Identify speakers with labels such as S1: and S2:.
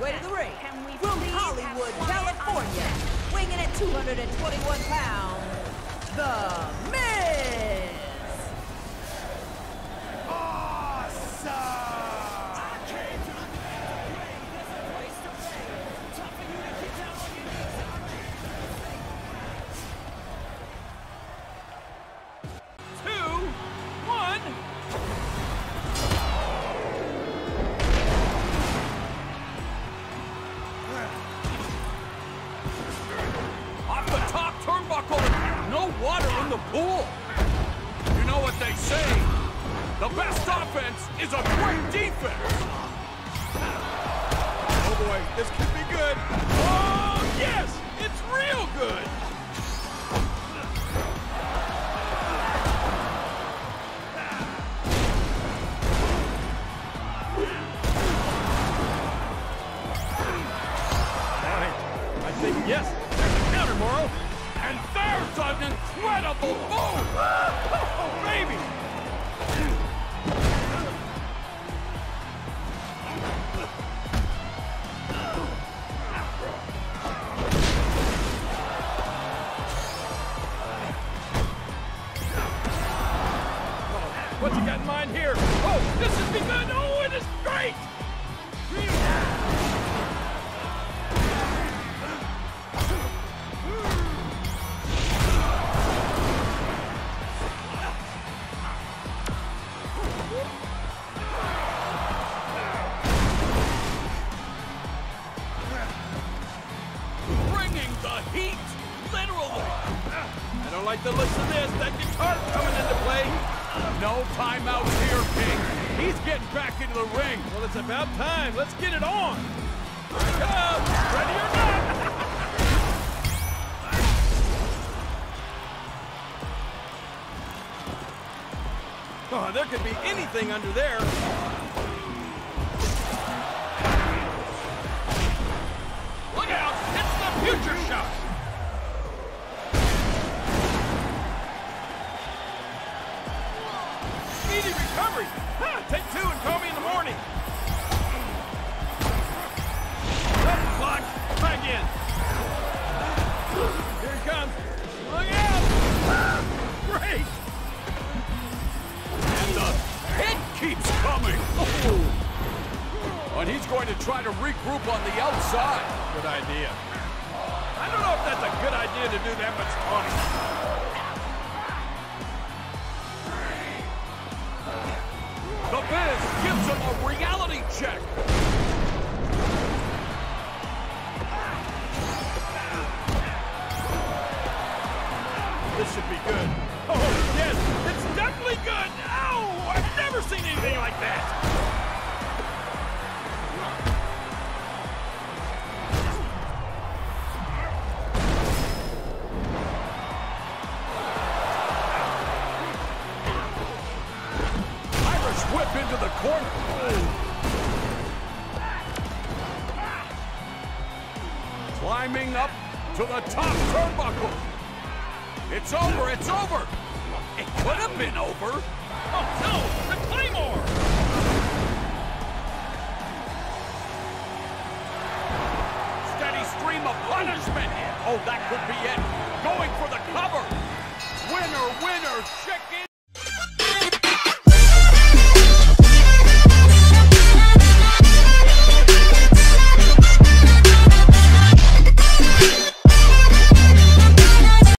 S1: way to the ring. From Hollywood, California, weighing in at 221 pounds, The Miz!
S2: The pool. You know what they say. The best offense is a great defense. Oh boy, this could be good. Oh, yes, it's real good. Yes. There's a counter, Mauro. And there's an incredible move. Oh, baby. What's he got in mind here? Oh, this has begun. Oh, heat, literally. I don't like the looks of this. That guitar coming into play. No timeouts here, King. He's getting back into the ring. Well, it's about time. Let's get it on. Here comes. Ready or not. Oh, there could be anything under there. And he's going to try to regroup on the outside. Good idea. I don't know if that's a good idea to do that much taunting. The Miz gives him a reality check. This should be good. Oh, yes, it's definitely good. Ow, I've never seen anything like that. Irish whip into the corner. Climbing up to the top turnbuckle. It's over, it's over. It could have been over. Oh no, the Claymore! Steady stream of punishment. Oh, that could be it. Going for the cover. Winner, winner, chicken.